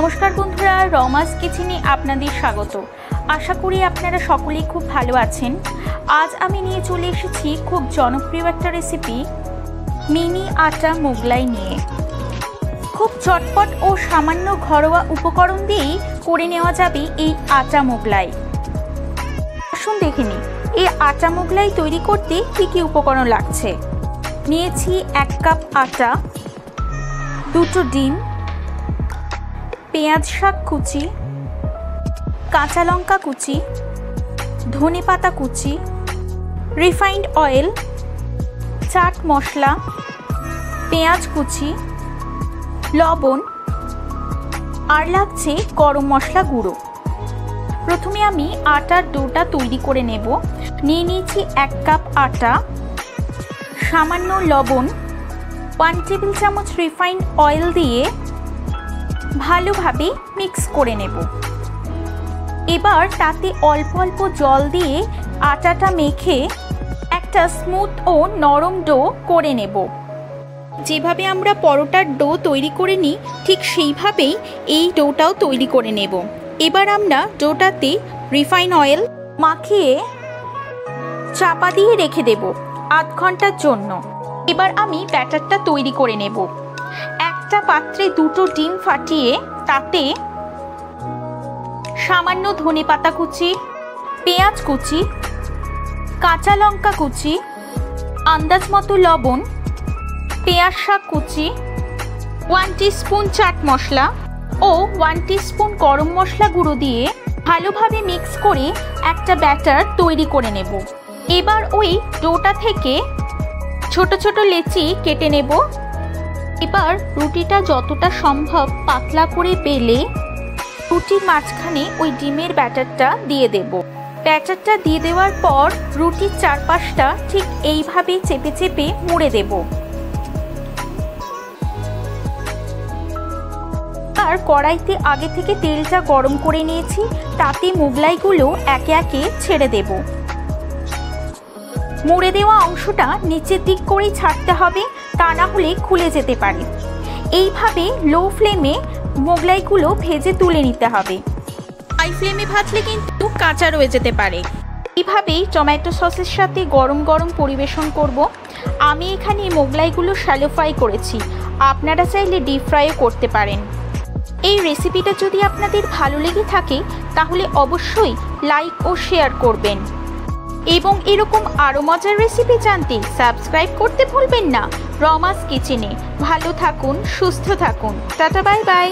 নমস্কার বন্ধুরা, রমাস কিচেনে আপনাদের স্বাগত। আশা করি আপনারা সকলেই খুব ভালো আছেন। আজ আমি নিয়ে চলে এসেছি খুব জনপ্রিয় একটা রেসিপি মিনি আটা মোগলাই নিয়ে। খুব চটপট ও সামান্য ঘরোয়া উপকরণ দিয়েই করে নেওয়া যাবে এই আটা মোগলাই। আসুন দেখে নিই, এই আটা মোগলাই তৈরি করতে কী কী উপকরণ লাগছে? নিয়েছি এক কাপ আটা, দুটো ডিম পেঁয়াজ শাক কুচি, কাঁচা লঙ্কা কুচি, ধনে পাতা কুচি, রিফাইন্ড অয়েল, চাট মশলা, পেঁয়াজ কুচি, লবণ, আর লাগছে গরম মশলা গুঁড়ো। প্রথমে আমি আটার ডোটা তৈরি করে নেব। নিয়ে নিয়েছি এক কাপ আটা, সামান্য লবণ ওয়ান টেবিল চামচ রিফাইন্ড অয়েল দিয়ে ভালোভাবে মিক্স করে নেব। এবার তাতে অল্প অল্প জল দিয়ে আটাটা মেখে একটা স্মুথ ও নরম ডো করে নেব। যেভাবে আমরা পরোটার ডো তৈরি করে নিই, ঠিক সেইভাবেই এই ডোটাও তৈরি করে নেব। এবার আমরা ডোটাতে রিফাইন অয়েল মাখিয়ে চাপা দিয়ে রেখে দেব আধ ঘণ্টার জন্য। এবার আমি ব্যাটারটা তৈরি করে নেব। একটা পাত্রে দুটো ডিম ফাটিয়ে তাতে সামান্য ধনে পাতা কুচি, পেঁয়াজ কুচি, কাঁচা লঙ্কা কুচি, আন্দাজ মতো লবণ, পেঁয়াজ শাক কুচি ওয়ান স্পুন চাট মশলা ও ওয়ান স্পুন গরম মশলা গুঁড়ো দিয়ে ভালোভাবে মিক্স করে একটা ব্যাটার তৈরি করে নেব। এবার ওই ডোটা থেকে ছোট ছোট লেচি কেটে নেব। এবার রুটিটা যতটা সম্ভব পাতলা করে বেলে রুটির মাঝখানে ওই ডিমের ব্যাটারটা দিয়ে দেব। ব্যাটারটা দিয়ে দেওয়ার পর রুটির চারপাশটা ঠিক এইভাবে চেপে চেপে মুড়ে দেব। আর কড়াইতে আগে থেকে তেলটা গরম করে নিয়েছি, তাতে মোগলাইগুলো একে একে ছেড়ে দেব। মুড়ে দেওয়া অংশটা নিচের দিক করেই ছাড়তে হবে তা না হলে খুলে যেতে পারে। এইভাবে লো ফ্লেমে মোগলাইগুলো ভেজে তুলে নিতে হবে। হাই ফ্লেমে ভাজলে কিন্তু কাঁচা রয়ে যেতে পারে। এইভাবেই টমেটো সসের সাথে গরম গরম পরিবেশন করব। আমি এখানে মোগলাইগুলো শ্যালো ফ্রাই করেছি। আপনারা চাইলে ডিপ ফ্রাইও করতে পারেন। এই রেসিপিটা যদি আপনাদের ভালো লেগে থাকে, তাহলে অবশ্যই লাইক ও শেয়ার করবেন। এবং এরকম আরও মজার রেসিপি জানতে সাবস্ক্রাইব করতে ভুলবেন না। রমাস কিচেনে। ভালো থাকুন সুস্থ থাকুন। Tata bye bye.